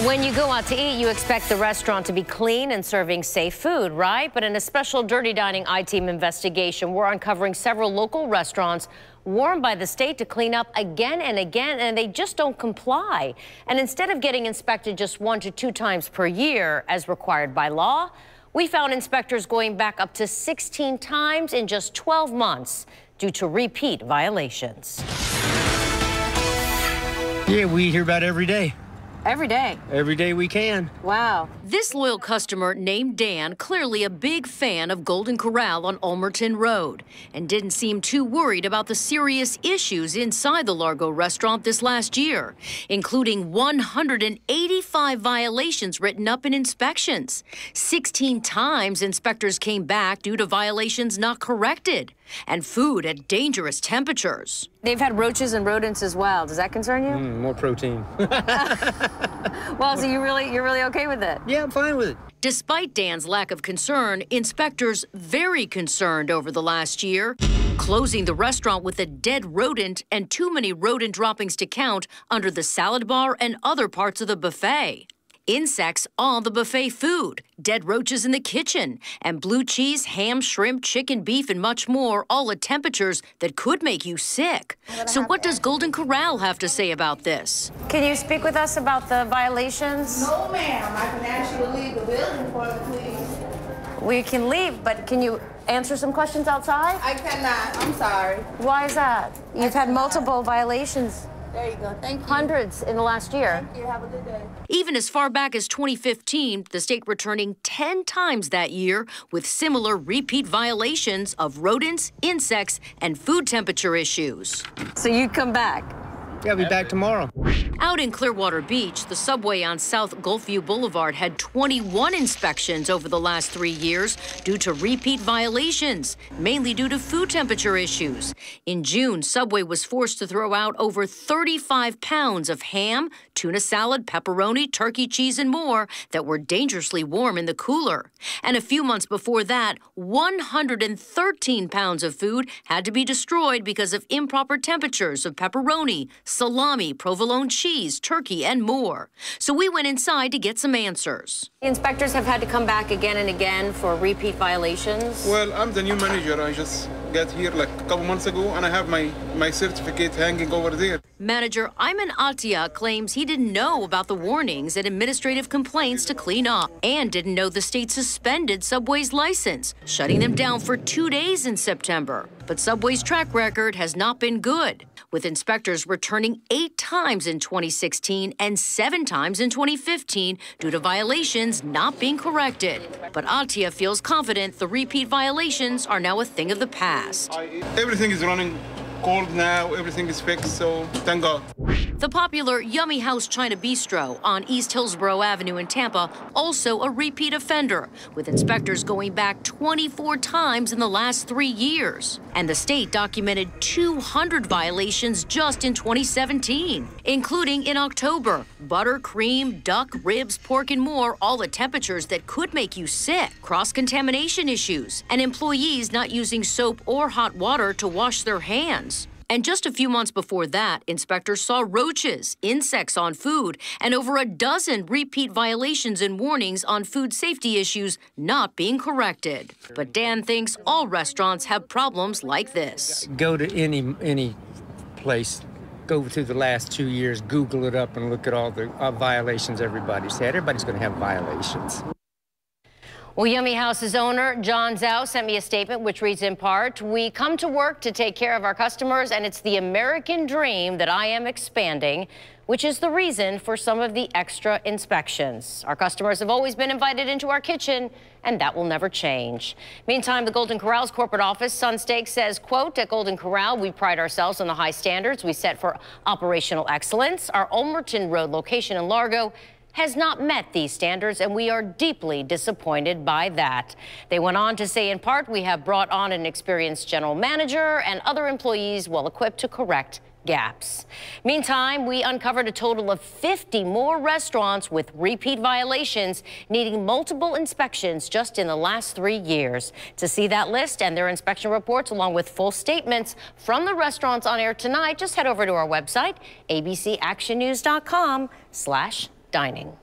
When you go out to eat, you expect the restaurant to be clean and serving safe food, right? But in a special Dirty Dining I-Team investigation, we're uncovering several local restaurants warned by the state to clean up again and again, and they just don't comply. And instead of getting inspected just one to two times per year, as required by law, we found inspectors going back up to 16 times in just 12 months due to repeat violations. Yeah, we hear about every day. Every day. Every day we can. Wow. This loyal customer named Dan, clearly a big fan of Golden Corral on Ulmerton Road, and didn't seem too worried about the serious issues inside the Largo restaurant this last year, including 185 violations written up in inspections. 16 times inspectors came back due to violations not corrected, and food at dangerous temperatures. They've had roaches and rodents as well. Does that concern you? Mm, more protein. well, so you really you're really okay with it? Yeah, I'm fine with it. Despite Dan's lack of concern, inspectors very concerned over the last year, closing the restaurant with a dead rodent and too many rodent droppings to count under the salad bar and other parts of the buffet insects all the buffet food, dead roaches in the kitchen, and blue cheese, ham, shrimp, chicken, beef, and much more, all at temperatures that could make you sick. So what does Golden Corral have to say about this? Can you speak with us about the violations? No, ma'am. I can ask you to leave the building for me, please. We can leave, but can you answer some questions outside? I cannot. I'm sorry. Why is that? You've had multiple violations. There you go. Thank you. Hundreds in the last year. Thank you. Have a good day. Even as far back as 2015, the state returning 10 times that year with similar repeat violations of rodents, insects, and food temperature issues. So you come back. Yeah, I'll be back tomorrow. Out in Clearwater Beach, the subway on South Gulfview Boulevard had 21 inspections over the last three years due to repeat violations, mainly due to food temperature issues. In June, Subway was forced to throw out over 35 pounds of ham, tuna salad, pepperoni, turkey cheese, and more that were dangerously warm in the cooler. And a few months before that, 113 pounds of food had to be destroyed because of improper temperatures of pepperoni, salami, provolone cheese, turkey, and more. So we went inside to get some answers. The inspectors have had to come back again and again for repeat violations. Well, I'm the new manager. I just got here like a couple months ago, and I have my, my certificate hanging over there. Manager Ayman Atia claims he didn't know about the warnings and administrative complaints to clean up and didn't know the state suspended Subway's license, shutting them down for two days in September. But Subway's track record has not been good, with inspectors returning eight times in 2016 and seven times in 2015 due to violations not being corrected. But Atia feels confident the repeat violations are now a thing of the past. Everything is running cold now. Everything is fixed, so thank God. The popular Yummy House China Bistro on East Hillsborough Avenue in Tampa, also a repeat offender, with inspectors going back 24 times in the last three years. And the state documented 200 violations just in 2017, including in October butter, cream, duck, ribs, pork, and more, all at temperatures that could make you sick, cross contamination issues, and employees not using soap or hot water to wash their hands. And just a few months before that, inspectors saw roaches, insects on food, and over a dozen repeat violations and warnings on food safety issues not being corrected. But Dan thinks all restaurants have problems like this. Go to any any place, go through the last two years, Google it up, and look at all the uh, violations everybody's had. Everybody's going to have violations. Well, Yummy House's owner, John Zhao, sent me a statement which reads in part, We come to work to take care of our customers, and it's the American dream that I am expanding, which is the reason for some of the extra inspections. Our customers have always been invited into our kitchen, and that will never change. Meantime, the Golden Corral's corporate office, Sunsteak, says, quote, at Golden Corral, we pride ourselves on the high standards we set for operational excellence. Our Ulmerton Road location in Largo has not met these standards, and we are deeply disappointed by that. They went on to say, in part, we have brought on an experienced general manager and other employees well equipped to correct gaps. Meantime, we uncovered a total of 50 more restaurants with repeat violations needing multiple inspections just in the last three years. To see that list and their inspection reports along with full statements from the restaurants on air tonight, just head over to our website, abcactionnews.com slash dining.